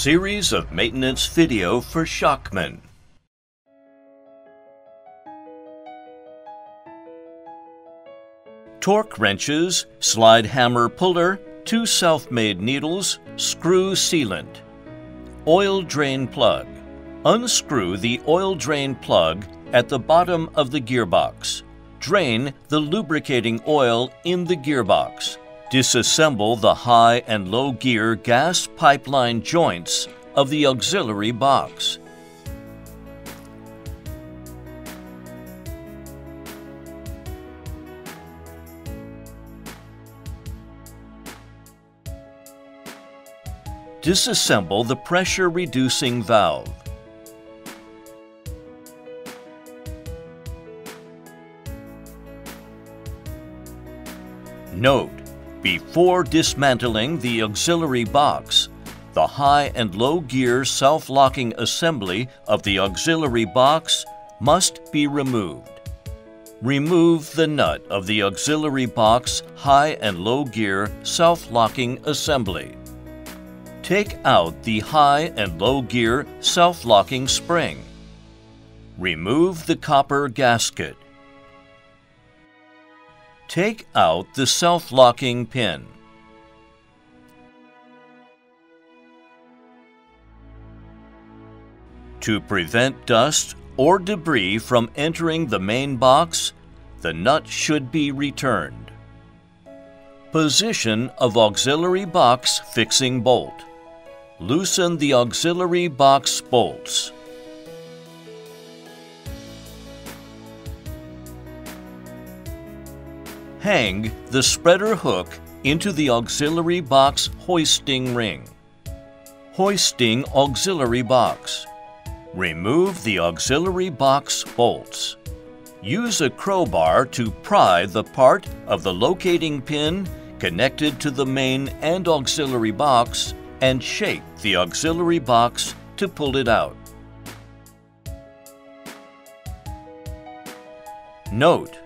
Series of maintenance video for Shacman. Torque wrenches, slide hammer puller, two self-made needles, screw sealant. Oil drain plug. Unscrew the oil drain plug at the bottom of the gearbox. Drain the lubricating oil in the gearbox. Disassemble the high and low gear gas pipeline joints of the auxiliary box. Disassemble the pressure reducing valve. Note, before dismantling the auxiliary box, the high and low gear self-locking assembly of the auxiliary box must be removed. Remove the nut of the auxiliary box high and low gear self-locking assembly. Take out the high and low gear self-locking spring. Remove the copper gasket. Take out the self-locking pin. To prevent dust or debris from entering the main box, the nut should be returned. Position of auxiliary box fixing bolt. Loosen the auxiliary box bolts. Hang the spreader hook into the auxiliary box hoisting ring. Hoisting auxiliary box. Remove the auxiliary box bolts. Use a crowbar to pry the part of the locating pin connected to the main and auxiliary box and shake the auxiliary box to pull it out. Note,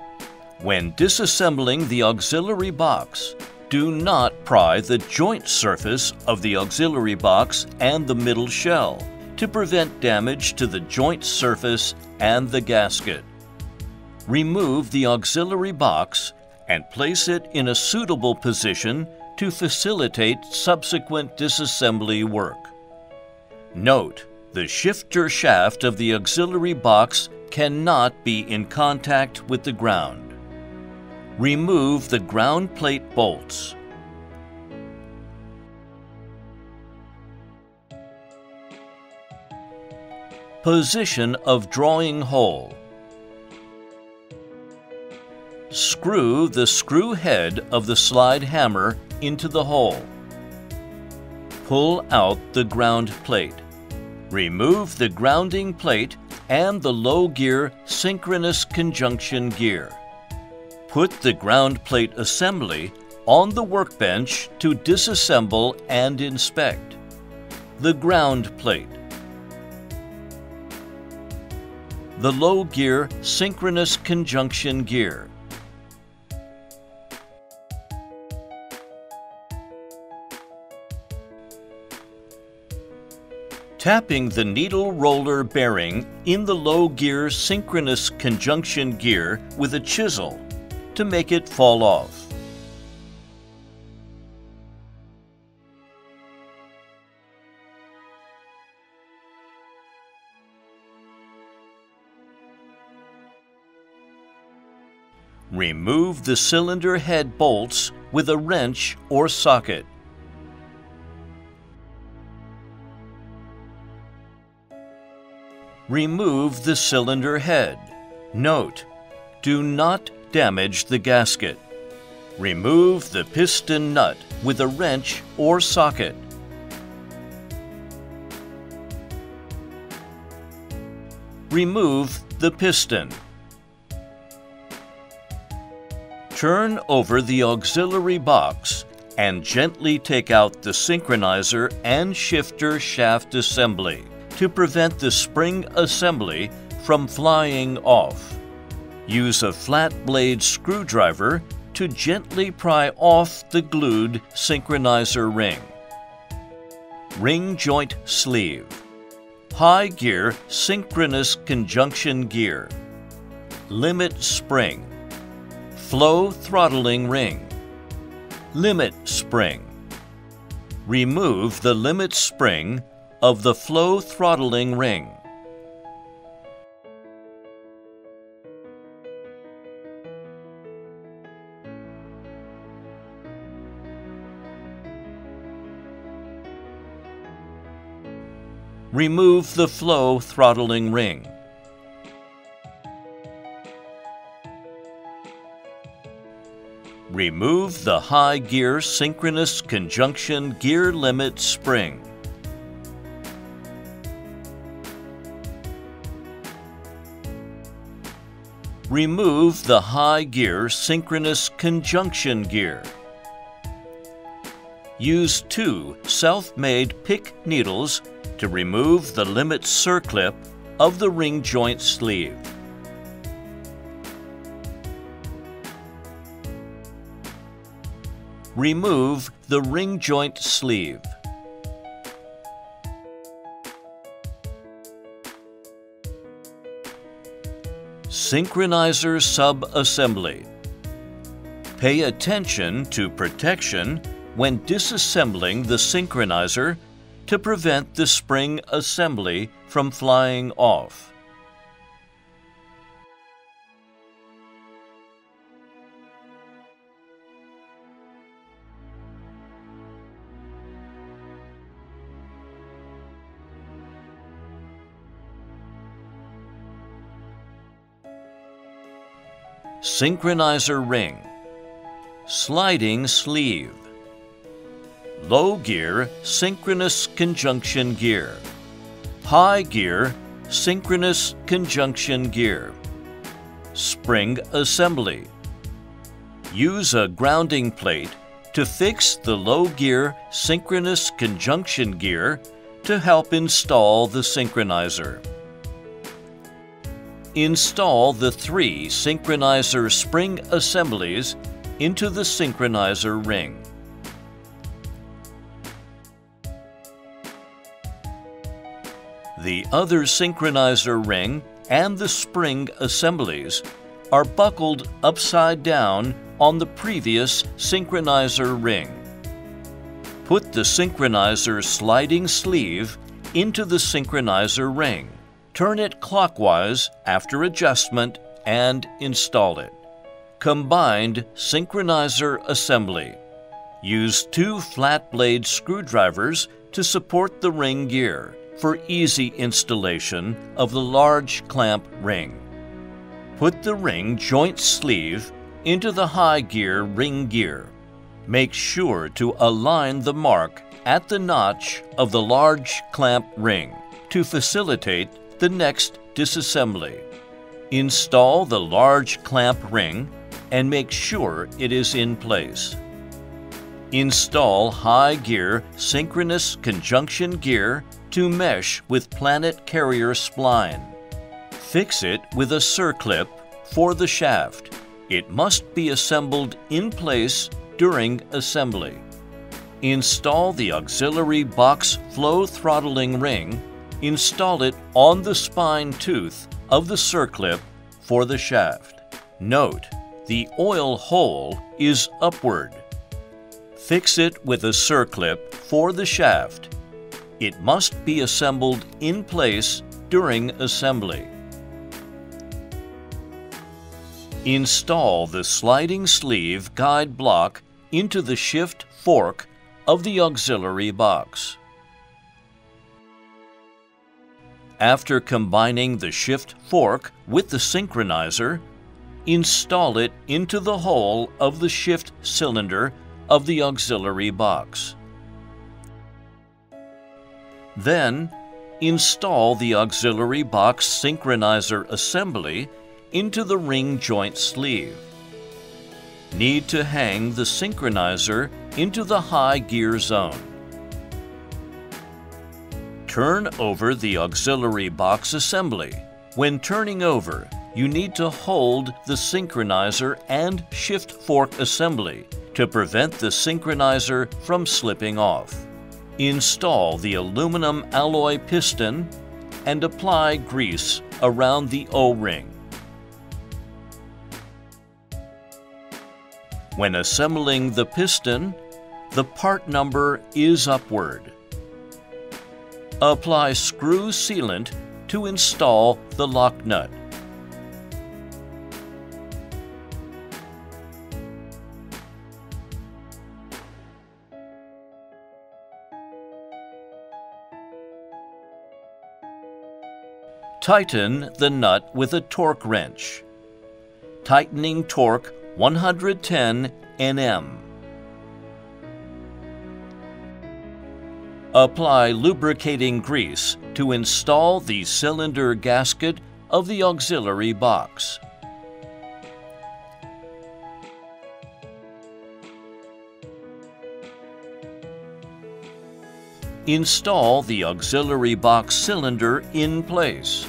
when disassembling the auxiliary box, do not pry the joint surface of the auxiliary box and the middle shell to prevent damage to the joint surface and the gasket. Remove the auxiliary box and place it in a suitable position to facilitate subsequent disassembly work. Note, the shifter shaft of the auxiliary box cannot be in contact with the ground. Remove the ground plate bolts. Position of drawing hole. Screw the screw head of the slide hammer into the hole. Pull out the ground plate. Remove the grounding plate and the low gear synchronous conjunction gear. Put the ground plate assembly on the workbench to disassemble and inspect. The ground plate. The low gear synchronous conjunction gear. Tapping the needle roller bearing in the low gear synchronous conjunction gear with a chisel to make it fall off. Remove the cylinder head bolts with a wrench or socket. Remove the cylinder head. Note, do not damage the gasket. Remove the piston nut with a wrench or socket. Remove the piston. Turn over the auxiliary box and gently take out the synchronizer and shifter shaft assembly to prevent the spring assembly from flying off. Use a flat blade screwdriver to gently pry off the glued synchronizer ring. ring joint sleeve, high gear synchronous conjunction gear, limit spring, flow throttling ring, limit spring. Remove the limit spring of the flow throttling ring. Remove the flow throttling ring. Remove the high gear synchronous conjunction gear limit spring. Remove the high gear synchronous conjunction gear. Use two self-made pick needles to remove the limit circlip of the ring joint sleeve. Remove the ring joint sleeve. Synchronizer sub-assembly. Pay attention to protection when disassembling the synchronizer to prevent the spring assembly from flying off. Synchronizer ring Sliding sleeve Low gear, synchronous conjunction gear. High gear, synchronous conjunction gear. Spring assembly. Use a grounding plate to fix the low gear synchronous conjunction gear to help install the synchronizer. Install the three synchronizer spring assemblies into the synchronizer ring. The other synchronizer ring and the spring assemblies are buckled upside down on the previous synchronizer ring. Put the synchronizer sliding sleeve into the synchronizer ring. Turn it clockwise after adjustment and install it. Combined synchronizer assembly. Use two flat blade screwdrivers to support the ring gear for easy installation of the large clamp ring. Put the ring joint sleeve into the high gear ring gear. Make sure to align the mark at the notch of the large clamp ring to facilitate the next disassembly. Install the large clamp ring and make sure it is in place. Install high gear synchronous conjunction gear to mesh with Planet Carrier spline. Fix it with a circlip for the shaft. It must be assembled in place during assembly. Install the auxiliary box flow throttling ring. Install it on the spline tooth of the circlip for the shaft. Note, the oil hole is upward. Fix it with a circlip for the shaft it must be assembled in place during assembly. Install the sliding sleeve guide block into the shift fork of the auxiliary box. After combining the shift fork with the synchronizer, install it into the hole of the shift cylinder of the auxiliary box. Then, install the auxiliary box synchronizer assembly into the ring joint sleeve. Need to hang the synchronizer into the high gear zone. Turn over the auxiliary box assembly. When turning over, you need to hold the synchronizer and shift fork assembly to prevent the synchronizer from slipping off. Install the aluminum alloy piston and apply grease around the O-ring. When assembling the piston, the part number is upward. Apply screw sealant to install the lock nut. Tighten the nut with a torque wrench. Tightening torque 110 Nm. Apply lubricating grease to install the cylinder gasket of the auxiliary box. Install the auxiliary box cylinder in place.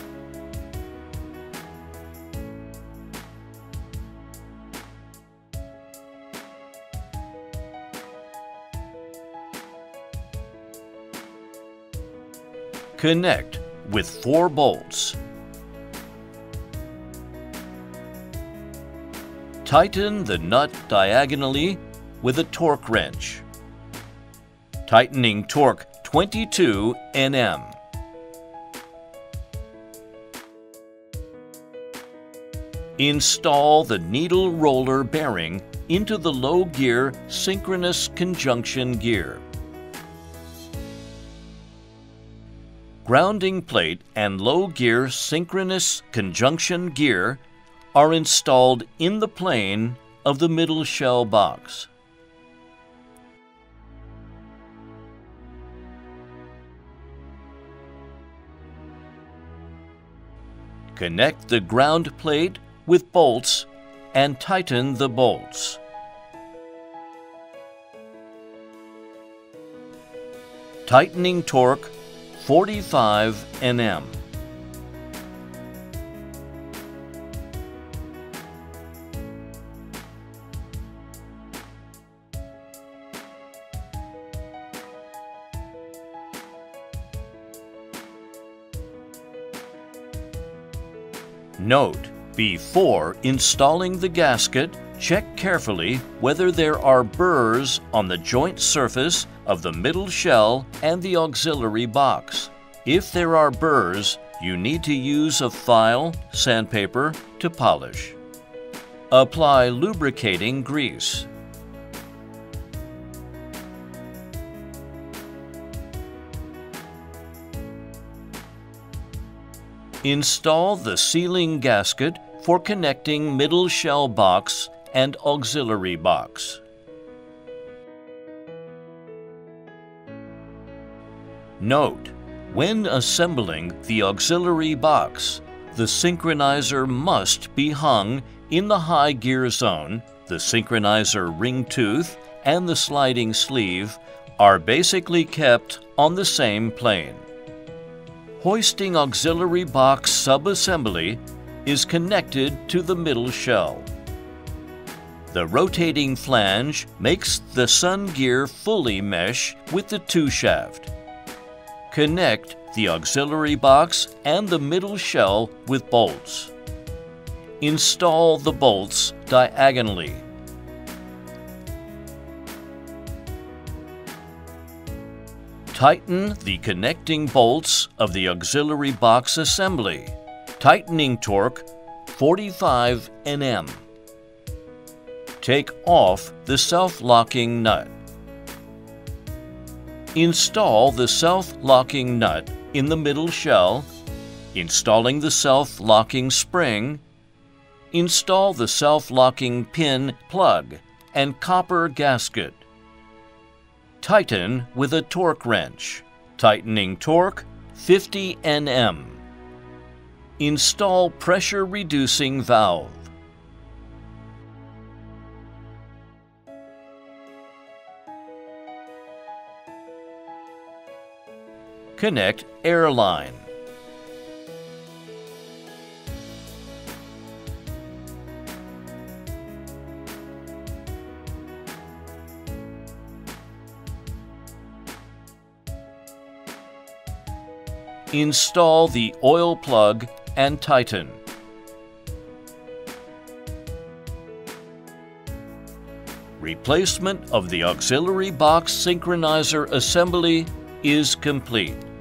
Connect with four bolts. Tighten the nut diagonally with a torque wrench. Tightening torque 22 Nm. Install the needle roller bearing into the low gear synchronous conjunction gear. Grounding plate and low gear synchronous conjunction gear are installed in the plane of the middle shell box. Connect the ground plate with bolts and tighten the bolts. Tightening torque 45 Nm. Note, before installing the gasket, check carefully whether there are burrs on the joint surface of the middle shell and the auxiliary box. If there are burrs, you need to use a file, sandpaper, to polish. Apply lubricating grease. Install the sealing gasket for connecting middle shell box and auxiliary box. Note, when assembling the auxiliary box, the synchronizer must be hung in the high gear zone, the synchronizer ring tooth, and the sliding sleeve are basically kept on the same plane. Hoisting auxiliary box subassembly is connected to the middle shell. The rotating flange makes the sun gear fully mesh with the two shaft. Connect the auxiliary box and the middle shell with bolts. Install the bolts diagonally. Tighten the connecting bolts of the auxiliary box assembly. Tightening torque 45 Nm. Take off the self-locking nut. Install the self-locking nut in the middle shell, installing the self-locking spring, install the self-locking pin plug and copper gasket. Tighten with a torque wrench. Tightening torque 50 Nm. Install pressure reducing valve. Connect airline. Install the oil plug and tighten. Replacement of the auxiliary box synchronizer assembly is complete.